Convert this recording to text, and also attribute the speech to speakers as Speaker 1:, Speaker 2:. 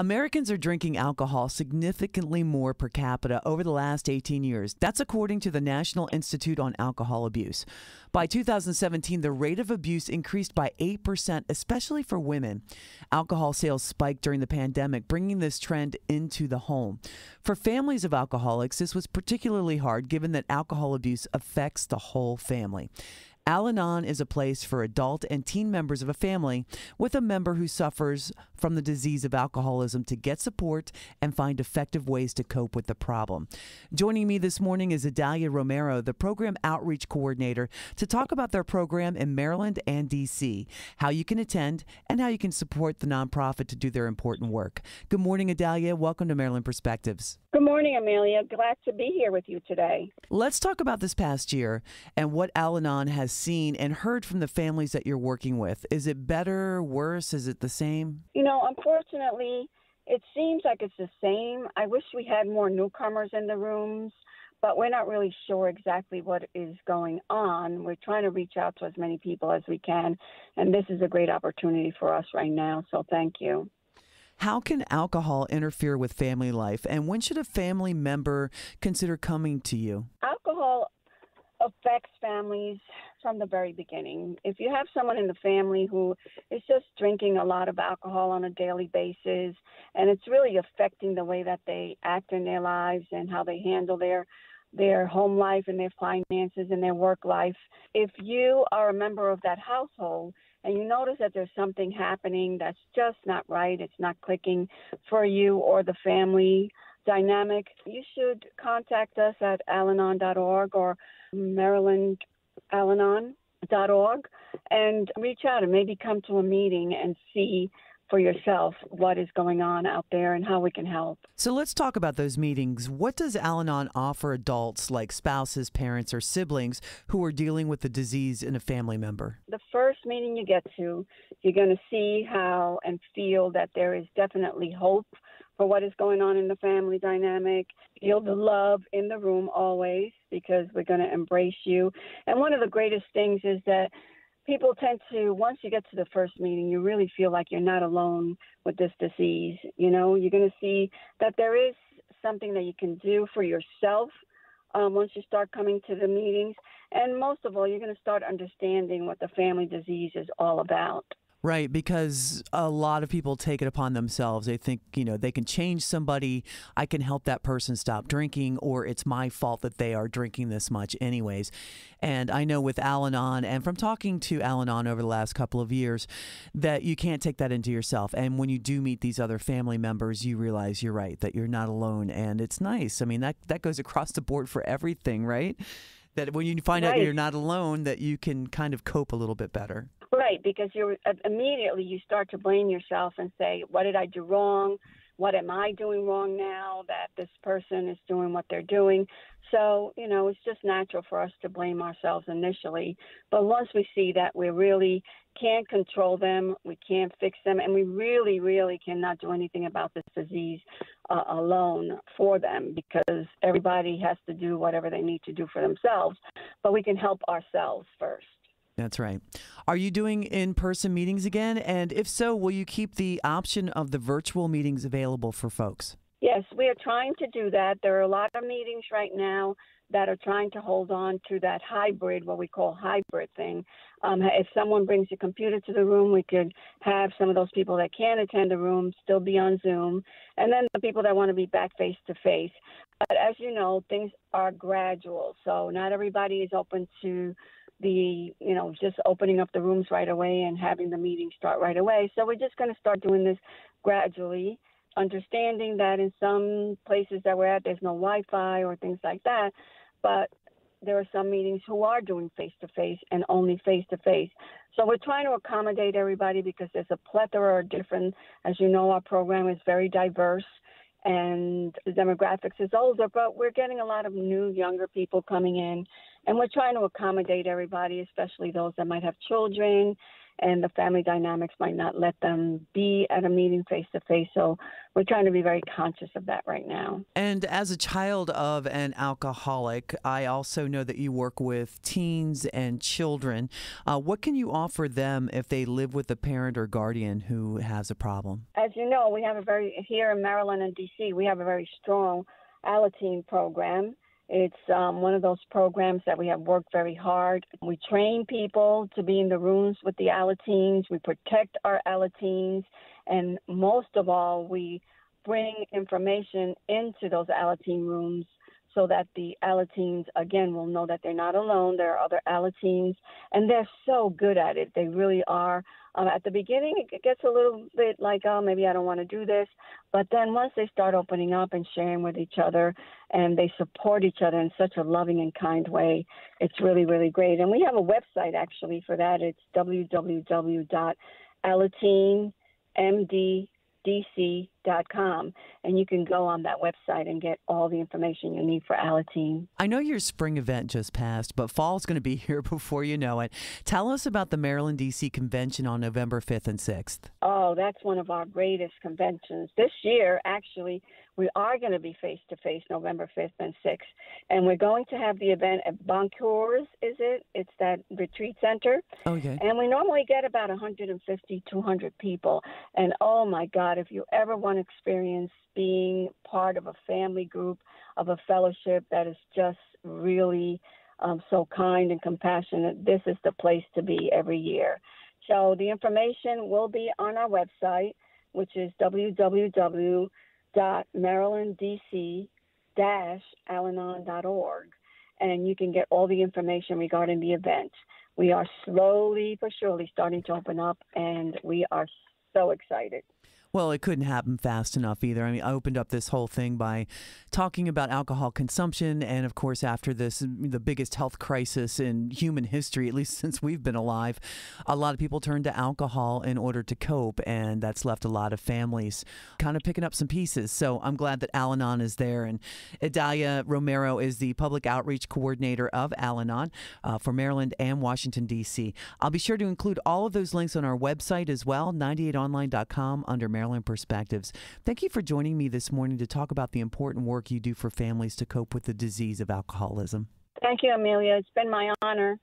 Speaker 1: Americans are drinking alcohol significantly more per capita over the last 18 years. That's according to the National Institute on Alcohol Abuse. By 2017, the rate of abuse increased by 8%, especially for women. Alcohol sales spiked during the pandemic, bringing this trend into the home. For families of alcoholics, this was particularly hard given that alcohol abuse affects the whole family. Al Anon is a place for adult and teen members of a family with a member who suffers from the disease of alcoholism to get support and find effective ways to cope with the problem. Joining me this morning is Idalia Romero, the program outreach coordinator, to talk about their program in Maryland and DC, how you can attend, and how you can support the nonprofit to do their important work. Good morning, Adalia. Welcome to Maryland Perspectives.
Speaker 2: Good morning, Amelia. Glad to be here with you today.
Speaker 1: Let's talk about this past year and what Al Anon has seen and heard from the families that you're working with. Is it better, worse? Is it the same?
Speaker 2: You know, unfortunately, it seems like it's the same. I wish we had more newcomers in the rooms, but we're not really sure exactly what is going on. We're trying to reach out to as many people as we can, and this is a great opportunity for us right now. So thank you.
Speaker 1: How can alcohol interfere with family life, and when should a family member consider coming to you?
Speaker 2: Affects families from the very beginning. If you have someone in the family who is just drinking a lot of alcohol on a daily basis, and it's really affecting the way that they act in their lives and how they handle their their home life and their finances and their work life. If you are a member of that household, and you notice that there's something happening that's just not right, it's not clicking for you or the family dynamic, you should contact us at alanon.org or marylandalanon.org and reach out and maybe come to a meeting and see for yourself what is going on out there and how we can help.
Speaker 1: So let's talk about those meetings. What does Al Anon offer adults like spouses, parents, or siblings who are dealing with the disease in a family member?
Speaker 2: The first meeting you get to, you're going to see how and feel that there is definitely hope for what is going on in the family dynamic. Feel the love in the room always because we're going to embrace you. And one of the greatest things is that people tend to once you get to the first meeting you really feel like you're not alone with this disease you know you're going to see that there is something that you can do for yourself um, once you start coming to the meetings and most of all you're going to start understanding what the family disease is all about
Speaker 1: Right, because a lot of people take it upon themselves. They think, you know, they can change somebody. I can help that person stop drinking, or it's my fault that they are drinking this much, anyways. And I know with Al Anon, and from talking to Al Anon over the last couple of years, that you can't take that into yourself. And when you do meet these other family members, you realize you're right, that you're not alone. And it's nice. I mean, that, that goes across the board for everything, right? That when you find
Speaker 2: right.
Speaker 1: out you're not alone, that you can kind of cope a little bit better.
Speaker 2: Right, because you uh, immediately you start to blame yourself and say, "What did I do wrong? What am I doing wrong now that this person is doing what they're doing?" So you know, it's just natural for us to blame ourselves initially. But once we see that we really can't control them, we can't fix them, and we really, really cannot do anything about this disease uh, alone for them because everybody has to do whatever they need to do for themselves. But we can help ourselves first.
Speaker 1: That's right. Are you doing in person meetings again? And if so, will you keep the option of the virtual meetings available for folks?
Speaker 2: Yes, we are trying to do that. There are a lot of meetings right now that are trying to hold on to that hybrid, what we call hybrid thing. Um, if someone brings a computer to the room, we could have some of those people that can't attend the room still be on Zoom, and then the people that want to be back face to face. But as you know, things are gradual, so not everybody is open to the you know just opening up the rooms right away and having the meeting start right away. So we're just going to start doing this gradually understanding that in some places that we're at there's no wi-fi or things like that but there are some meetings who are doing face to face and only face to face so we're trying to accommodate everybody because there's a plethora of different as you know our program is very diverse and the demographics is older, but we're getting a lot of new, younger people coming in, and we're trying to accommodate everybody, especially those that might have children and the family dynamics might not let them be at a meeting face to face. So we're trying to be very conscious of that right now.
Speaker 1: And as a child of an alcoholic, I also know that you work with teens and children. Uh, what can you offer them if they live with a parent or guardian who has a problem?
Speaker 2: As you know, we have a very, here in Maryland and DC, we have a very strong Alateen program. It's um, one of those programs that we have worked very hard. We train people to be in the rooms with the Alateens. We protect our Alateens. And most of all, we bring information into those Alateen rooms so that the Alateens, again, will know that they're not alone. There are other Alateens, and they're so good at it. They really are. Um, at the beginning, it gets a little bit like, oh, maybe I don't want to do this. But then once they start opening up and sharing with each other and they support each other in such a loving and kind way, it's really, really great. And we have a website actually for that. It's www.alateenmd.com dc.com and you can go on that website and get all the information you need for Alateen.
Speaker 1: I know your spring event just passed, but fall's going to be here before you know it. Tell us about the Maryland DC convention on November 5th and 6th.
Speaker 2: Oh, that's one of our greatest conventions. This year, actually, we are going to be face to face November 5th and 6th. And we're going to have the event at Bon Secours, is it? It's that retreat center.
Speaker 1: Okay.
Speaker 2: And we normally get about 150, 200 people. And oh my God, if you ever want experience being part of a family group, of a fellowship that is just really um, so kind and compassionate, this is the place to be every year. So the information will be on our website, which is www marylanddc-alanon.org, and you can get all the information regarding the event. We are slowly but surely starting to open up, and we are so excited.
Speaker 1: Well, it couldn't happen fast enough either. I mean, I opened up this whole thing by talking about alcohol consumption. And of course, after this, the biggest health crisis in human history, at least since we've been alive, a lot of people turn to alcohol in order to cope. And that's left a lot of families kind of picking up some pieces. So I'm glad that Al Anon is there. And Idalia Romero is the public outreach coordinator of Al Anon uh, for Maryland and Washington, D.C. I'll be sure to include all of those links on our website as well, 98online.com under Maryland Maryland Perspectives. Thank you for joining me this morning to talk about the important work you do for families to cope with the disease of alcoholism.
Speaker 2: Thank you, Amelia. It's been my honor.